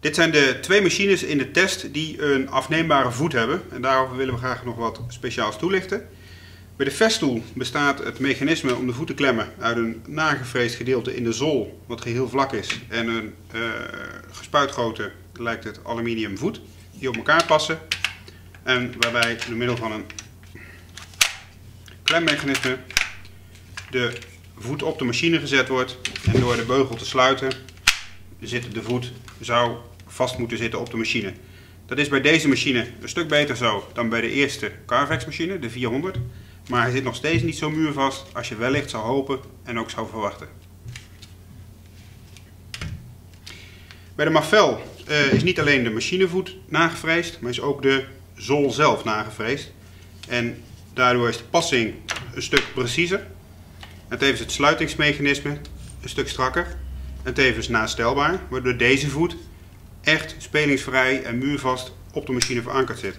Dit zijn de twee machines in de test die een afneembare voet hebben. En daarover willen we graag nog wat speciaals toelichten. Bij de Festool bestaat het mechanisme om de voet te klemmen uit een nagevreesd gedeelte in de zool, wat geheel vlak is, en een uh, gespuitgrote, lijkt het, aluminium voet, die op elkaar passen. En waarbij door middel van een klemmechanisme de voet op de machine gezet wordt en door de beugel te sluiten zit de voet zou vast moeten zitten op de machine. Dat is bij deze machine een stuk beter zo dan bij de eerste Carvex machine, de 400. Maar hij zit nog steeds niet zo muurvast als je wellicht zou hopen en ook zou verwachten. Bij de Mafel uh, is niet alleen de machinevoet nagevreesd, maar is ook de zool zelf nagevreesd. En daardoor is de passing een stuk preciezer. En tevens het sluitingsmechanisme een stuk strakker. En tevens nastelbaar, waardoor deze voet echt spelingsvrij en muurvast op de machine verankerd zit.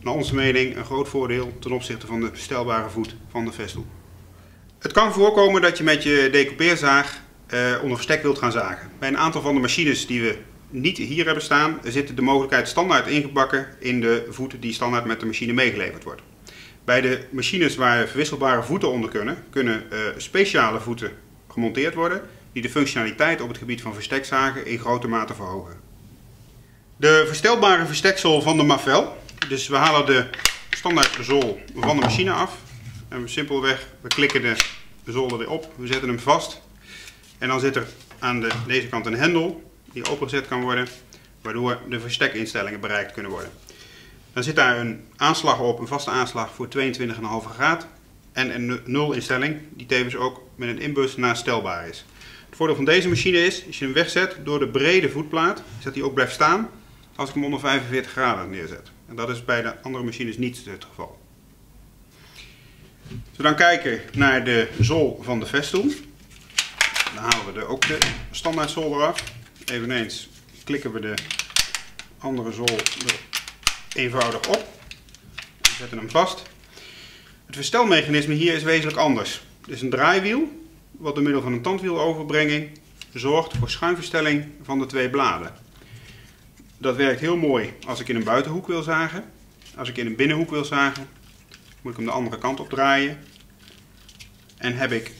Naar onze mening een groot voordeel ten opzichte van de bestelbare voet van de Vestel. Het kan voorkomen dat je met je decoupeerzaag eh, onder verstek wilt gaan zagen. Bij een aantal van de machines die we niet hier hebben staan, zit de mogelijkheid standaard ingebakken in de voet die standaard met de machine meegeleverd wordt. Bij de machines waar verwisselbare voeten onder kunnen, kunnen uh, speciale voeten gemonteerd worden die de functionaliteit op het gebied van verstekzagen in grote mate verhogen. De verstelbare versteksel van de Mavel. Dus we halen de standaard zool van de machine af. En we simpelweg, we klikken de zool erop, we zetten hem vast. En dan zit er aan de, deze kant een hendel die opengezet kan worden, waardoor de verstekinstellingen bereikt kunnen worden. Dan zit daar een aanslag op, een vaste aanslag voor 22,5 graad en een nul instelling die tevens ook met een inbus nastelbaar is. Het voordeel van deze machine is, als je hem wegzet door de brede voetplaat, is dat hij ook blijft staan als ik hem onder 45 graden neerzet. En dat is bij de andere machines niet het geval. Als we dan kijken naar de zool van de Festool, dan halen we er ook de standaard zool eraf. Eveneens klikken we de andere zool er eenvoudig op. We zetten hem vast. Het verstelmechanisme hier is wezenlijk anders. Het is een draaiwiel wat door middel van een tandwieloverbrenging zorgt voor schuinverstelling van de twee bladen. Dat werkt heel mooi als ik in een buitenhoek wil zagen. Als ik in een binnenhoek wil zagen, moet ik hem de andere kant op draaien. En heb ik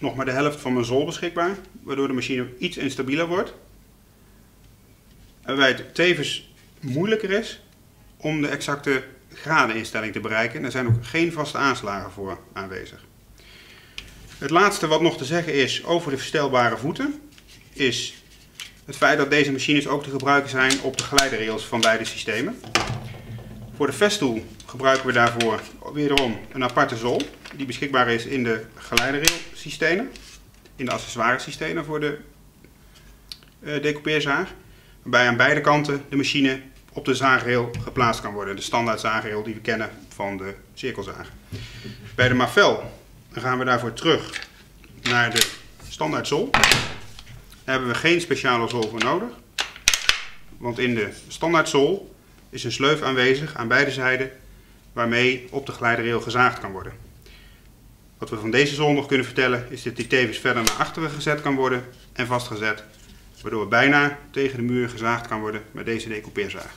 nog maar de helft van mijn zool beschikbaar, waardoor de machine iets instabieler wordt. En waarbij het tevens moeilijker is om de exacte gradeninstelling te bereiken. Er zijn ook geen vaste aanslagen voor aanwezig. Het laatste wat nog te zeggen is over de verstelbare voeten, is het feit dat deze machines ook te gebruiken zijn op de geleiderrails van beide systemen. Voor de Festool gebruiken we daarvoor wederom een aparte zool, die beschikbaar is in de geleiderrailsystemen, in de accessoiresystemen voor de uh, decoupeerzaag, waarbij aan beide kanten de machine op de zaagrail geplaatst kan worden, de standaard zaagrail die we kennen van de cirkelzaag. Bij de Mavel dan gaan we daarvoor terug naar de standaard zool. Daar hebben we geen speciale zool voor nodig. Want in de standaard zool is een sleuf aanwezig aan beide zijden waarmee op de glijderrail gezaagd kan worden. Wat we van deze zool nog kunnen vertellen is dat die tevens verder naar achteren gezet kan worden en vastgezet. Waardoor bijna tegen de muur gezaagd kan worden met deze decoupeerzaag.